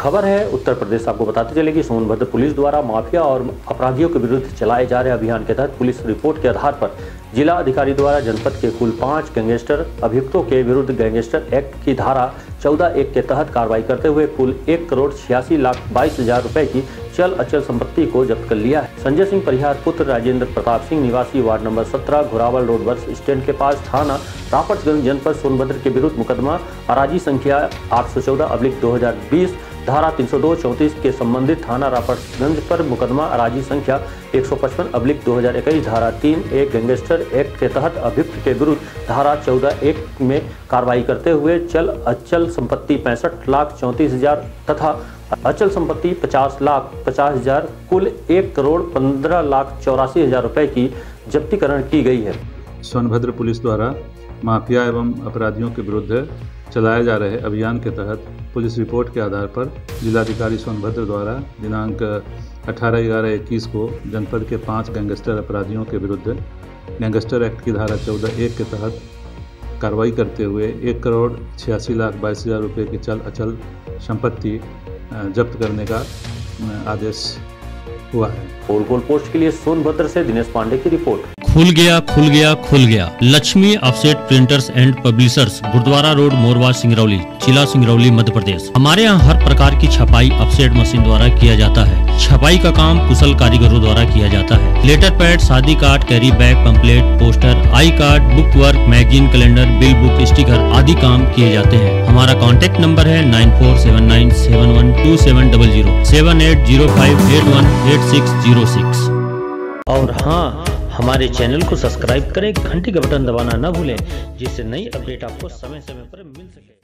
खबर है, उत्तर प्रदेश आपको बताते चले कि सोनभद्र पुलिस द्वारा माफिया और अपराधियों के विरुद्ध चलाए जा रहे अभियान के तहत पुलिस रिपोर्ट के आधार पर जिला अधिकारी द्वारा जनपद के कुल पाँच गैंगस्टर अभियुक्तों के विरुद्ध गैंगस्टर एक्ट की धारा चौदह एक के तहत कार्रवाई करते हुए कुल एक करोड़ छियासी लाख बाईस हज़ार रुपए की चल अचल संपत्ति को जब्त कर लिया है। संजय सिंह परिहार पुत्र राजेंद्र प्रताप सिंह निवासी ward number 17 Ghorawal road bus stand के पास थाना रापटगंज जनपद सोनभद्र के विरुद्ध मुकदमा अराजी संख्या आठ सौ चौदह, अब्लिक दो धारा 302 34 के संबंधित थाना रापटगंज पर मुकदमा अराजी संख्या 155 अब्लिक 2021 धारा 3 एक गैंगस्टर एक्ट के तहत अभियुक्त के विरुद्ध धारा 14 एक में कार्रवाई करते हुए चल अचल संपत्ति पैंसठ लाख चौंतीस हज़ार तथा अचल संपत्ति 50 लाख पचास हज़ार कुल एक करोड़ पंद्रह लाख चौरासी हज़ार रुपए की जब्तीकरण की गई है। सोनभद्र पुलिस द्वारा माफिया एवं अपराधियों के विरुद्ध चलाए जा रहे अभियान के तहत पुलिस रिपोर्ट के आधार पर जिलाधिकारी सोनभद्र द्वारा दिनांक 18 ग्यारह इक्कीस को जनपद के पाँच गैंगस्टर अपराधियों के विरुद्ध गैंगस्टर एक्ट की धारा चौदह एक के तहत कार्रवाई करते हुए एक करोड़ छियासी लाख बाईस हज़ार रुपये की चल अचल संपत्ति जब्त करने का आदेश हुआ है। गोल गोल पोस्ट के लिए सोनभद्र से दिनेश पांडे की रिपोर्ट। खुल गया खुल गया खुल गया। Lakshmi offset printers and publishers Gurudwara road Morwa Singrauli जिला सिंगरौली मध्य प्रदेश। हमारे यहाँ हर प्रकार की छपाई अपसेट मशीन द्वारा किया जाता है। छपाई का काम कुशल कारीगरों द्वारा किया जाता है। लेटर पैड शादी card, carry bag pamphlet poster, I card book work magazine, calendar, bill book, sticker आदि काम किए जाते हैं। हमारा कॉन्टेक्ट नंबर है nine four seven nine seven one two seven double zero, seven eight zero five eight one eight six zero six. और हाँ हमारे चैनल को सब्सक्राइब करें, घंटी का बटन दबाना न भूलें, जिससे नई अपडेट आपको समय समय पर मिल सके।